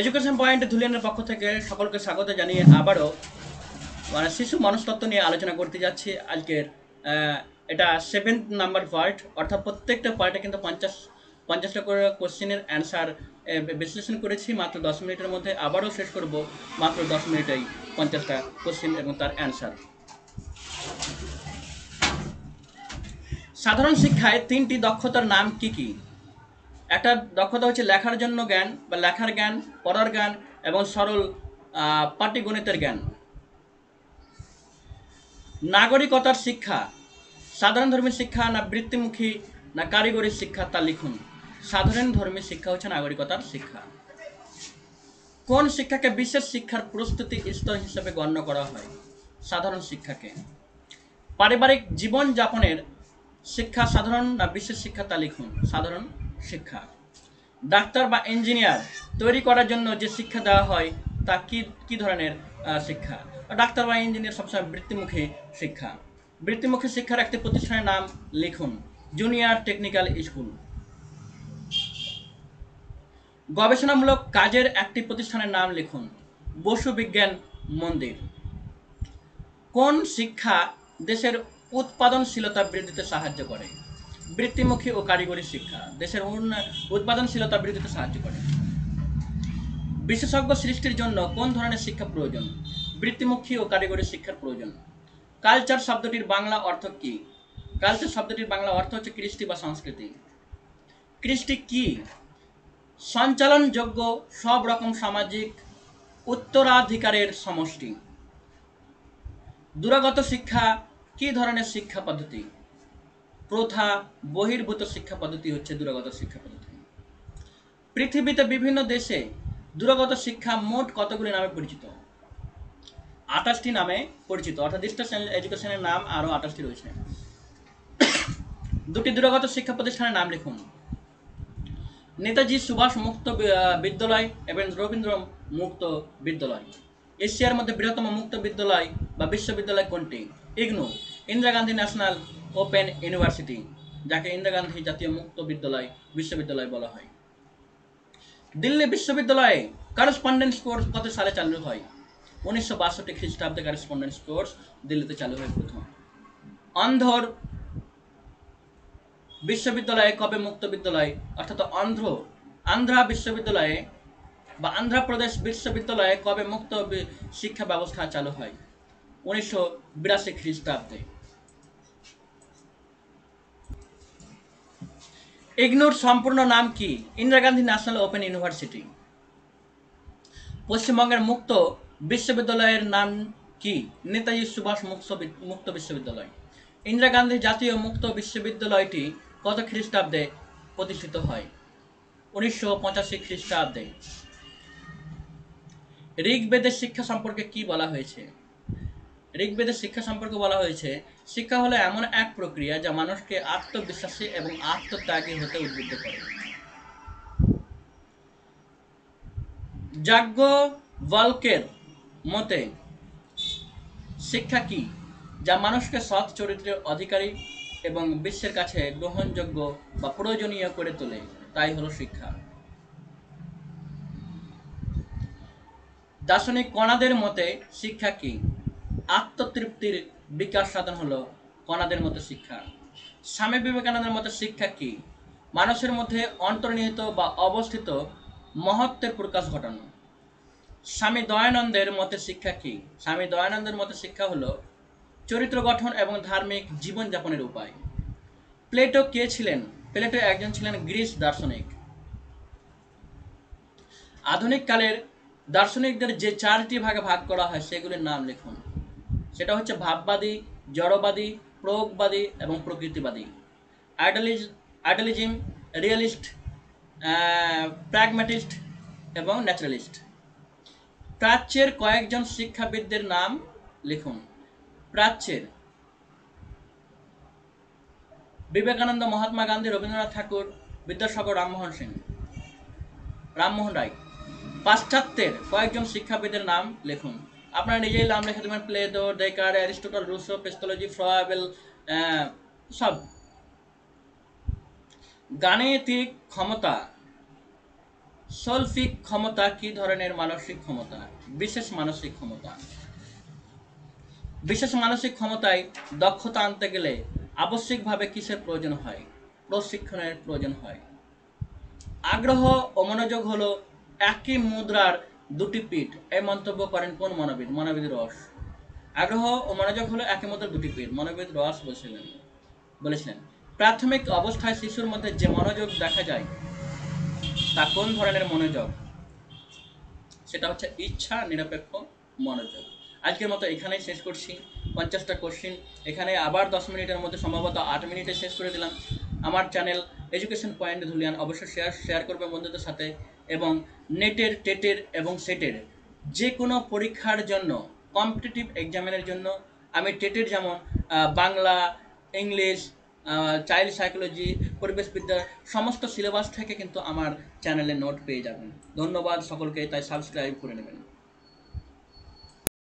Education point ধুলিয়ানের পক্ষ থেকে সকলকে স্বাগত জানিয়ে আবারও মানে শিশু মনস্তত্ত্ব নিয়ে আলোচনা করতে যাচ্ছি। আজকের এটা সেভেন্থ নাম্বার পার্ট অর্থাৎ প্রত্যেকটা পার্টে কিন্তু পঞ্চাশ, পঞ্চাশটা করে কোশ্চেনের অ্যান্সার বিশ্লেষণ করেছি। মাত্র দশ মিনিটের মধ্যে আবারও শেষ করব। মাত্র দশ মিনিটেই পঞ্চাশটা কোশ্চেন এবং তার অ্যান্সার সাধারণ শিক্ষায় তিনটি দক্ষতার নাম কি কি? একটা দক্ষতা হচ্ছে লেখার জন্য জ্ঞান বা লেখার জ্ঞান, পড়ার জ্ঞান এবং সরল পাটিগণিতের জ্ঞান। নাগরিকতার শিক্ষা, সাধারণ ধর্মী শিক্ষা না বৃত্তিমুখী না কারিগরি শিক্ষা তা লিখুন। সাধারণ ধর্মী শিক্ষা হচ্ছে নাগরিকতার শিক্ষা। কোন শিক্ষাকে বিশেষ শিক্ষার প্রস্তুতি স্তর হিসেবে গণ্য করা হয়? সাধারণ শিক্ষাকে। পারিবারিক জীবন যাপনের শিক্ষা সাধারণ না বিশেষ শিক্ষা তা লিখুন। সাধারণ শিক্ষা। ডাক্তার বা ইঞ্জিনিয়ার তৈরি করার জন্য যে শিক্ষা দেওয়া হয়, তা কি কি ধরনের শিক্ষা? ডাক্তার বা ইঞ্জিনিয়ার সবসময় বৃত্তিমুখী শিক্ষা। বৃত্তিমুখী শিক্ষার একটি প্রতিষ্ঠানের নাম লিখুন, জুনিয়র টেকনিক্যাল স্কুল। গবেষণামূলক কাজের একটি প্রতিষ্ঠানের নাম লিখুন, বসু বিজ্ঞান মন্দির। কোন শিক্ষা দেশের উৎপাদনশীলতা বৃদ্ধিতে সাহায্য করে? বৃত্তিমুখী ও কারিগরি শিক্ষা। দেশের উন্ন- উৎপাদনশীলতা বৃদ্ধিতে সাহায্য করে। বিশেষজ্ঞ সৃষ্টির জন্য কোন ধরনের শিক্ষা প্রয়োজন? বৃত্তিমুখী ও কারিগরি শিক্ষার প্রয়োজন। কালচার শব্দটির বাংলা অর্থ কি? কালচার শব্দটির বাংলা অর্থ হচ্ছে কৃষ্টি বা সংস্কৃতি। কৃষ্টি কি? সঞ্চালনযোগ্য সব রকম সামাজিক উত্তরাধিকারের সমষ্টি। দূরাগত শিক্ষা কি ধরনের শিক্ষা পদ্ধতি? প্রথা বহির্ভূত শিক্ষা পদ্ধতি হচ্ছে দূরাগত শিক্ষা পদ্ধতি। পৃথিবীতে বিভিন্ন দেশে দূরাগত শিক্ষা মোট কতগুলি নামে পরিচিত? আঠাশটি নামে পরিচিত, অর্থাৎ ডিস্টেন্স এডুকেশনের নাম আরও আঠাশটি রয়েছে। দুটি দূরাগত শিক্ষা প্রতিষ্ঠানের নাম লিখুন। নেতাজি সুভাষ মুক্ত বিদ্যালয় এবং রবীন্দ্র মুক্ত বিদ্যালয়। এশিয়ার মধ্যে বৃহত্তম মুক্ত বিদ্যালয় বা বিশ্ববিদ্যালয় কোনটি? IGNOU, Indira Gandhi national open university যাকে ইন্দিরা গান্ধী জাতীয় মুক্ত বিদ্যালয়, বিশ্ববিদ্যালয় বলা হয়। দিল্লি বিশ্ববিদ্যালয়ে করসপন্ডেন্স কোর্স কত সালে চালু হয়। উনিশশো বাষট্টি খ্রিস্টাব্দে করসপন্ডেন্স কোর্স দিল্লিতে চালু হয় প্রথম। অন্ধর বিশ্ববিদ্যালয়ে কবে মুক্ত বিদ্যালয়? অর্থাৎ অন্ধ্র, আন্ধ্রা বিশ্ববিদ্যালয়ে বা আন্ধ্রপ্রদেশ বিশ্ববিদ্যালয়ে কবে মুক্ত শিক্ষা ব্যবস্থা চালু হয়? উনিশশো বিরাশি খ্রিস্টাব্দে। ইগনোর সম্পূর্ণ নাম কি? Indira Gandhi national open university পশ্চিমবঙ্গের মুক্ত বিশ্ববিদ্যালয়ের নাম কি? নেতাজি সুভাষ মুক্ত মুক্ত বিশ্ববিদ্যালয়। ইন্দিরা গান্ধী জাতীয় মুক্ত বিশ্ববিদ্যালয়টি কত খ্রিস্টাব্দে প্রতিষ্ঠিত হয়? উনিশশো পঁচাশি খ্রিস্টাব্দে। ঋগ্বেদের শিক্ষা সম্পর্কে কি বলা হয়েছে? ঋগ্বেদের শিক্ষা সম্পর্কে বলা হয়েছে, শিক্ষা হলো এমন এক প্রক্রিয়া যা মানুষকে আত্মবিশ্বাসী এবং আত্মত্যাগী হতে উদ্বুদ্ধ করে। যাজ্ঞ বল্কের মতে, শিক্ষা কি? যা মানুষকে সৎ চরিত্রের অধিকারী এবং বিশ্বের কাছে গ্রহণযোগ্য বা প্রয়োজনীয় করে তোলে, তাই হলো শিক্ষা। দার্শনিক কণাদের মতে, শিক্ষা কি? আত্মতৃপ্তির বিকাশ সাধন হলো কণাদের মতো শিক্ষা। স্বামী বিবেকানন্দের মতে শিক্ষা কি? মানুষের মধ্যে অন্তর্নিহিত বা অবস্থিত মহত্বের প্রকাশ ঘটানো। স্বামী দয়ানন্দের মতে শিক্ষা কি? স্বামী দয়ানন্দের মতে শিক্ষা হলো চরিত্র গঠন এবং ধার্মিক জীবনযাপনের উপায়। প্লেটো কে ছিলেন? প্লেটো একজন ছিলেন গ্রিস দার্শনিক। আধুনিক কালের দার্শনিকদের যে চারটি ভাগে ভাগ করা হয়, সেগুলির নাম লিখুন। সেটা হচ্ছে ভাববাদী, জড়বাদী, প্রয়োগবাদী এবং প্রকৃতিবাদী। আইডালিজ আইডালিজম রিয়েলিস্ট প্র্যাগম্যাটিস্ট এবং ন্যাচারালিস্ট। প্রাচ্যের কয়েকজন শিক্ষাবিদদের নাম লিখুন। প্রাচ্যের বিবেকানন্দ মহাত্মা গান্ধী, রবীন্দ্রনাথ ঠাকুর, বিদ্যাসাগর রামমোহন সিং। রামমোহন রায়। পাশ্চাত্যের কয়েকজন শিক্ষাবিদের নাম লিখুন। আপনারা নিজেই নাম লিখে দেবেন Plato Descartes, Aristotle Rousseau Pestalozzi Froebel সব। গাণিতিক ক্ষমতা, শৈল্পিক ক্ষমতা, কি ধরনের মানসিক ক্ষমতা? বিশেষ মানসিক ক্ষমতা। বিশেষ মানসিক ক্ষমতায় দক্ষতা আনতে গেলে আবশ্যিকভাবে কিসের প্রয়োজন হয়? প্রশিক্ষণের প্রয়োজন হয়। আগ্রহ ও মনোযোগ হলো একই মুদ্রার দুটি পিঠ, এই মন্তব্য করেন কোন মনোবিদ মনোবিদ রস। আগ্রহ ও মনোযোগ হলো একই মুদ্রার দুটি পিঠ মনোবিদ রস বলছিলেন। বলেছিলেন, প্রাথমিক অবস্থায় শিশুর মধ্যে যে মনোযোগ দেখা যায়, তা কোন ধরনের মনোযোগ? সেটা হচ্ছে ইচ্ছা, নিরপেক্ষ মনোযোগ। আজকের মতো এখানেই শেষ করছি। পঞ্চাশটা কোশ্চিন এখানে আবার দশ মিনিটের মধ্যে সম্ভবত আট মিনিটে শেষ করে দিলাম। আমার চ্যানেল এডুকেশন পয়েন্ট ধুলিয়ান অবশ্যই শেয়ার শেয়ার করবে বন্ধুদের সাথে এবং নেটের টেটের এবং সেটের যে কোনো পরীক্ষার জন্য কম্পিটিটিভ এক্সামিনের জন্য আমি টেটের যেমন বাংলা, ইংলিশ চাইল্ড সাইকোলজি পরিবেশবিদ্যা সমস্ত সিলেবাস থেকে কিন্তু আমার চ্যানেলে নোট পেয়ে যাবেন। ধন্যবাদ সকলকে, তাই সাবস্ক্রাইব করে নেবেন।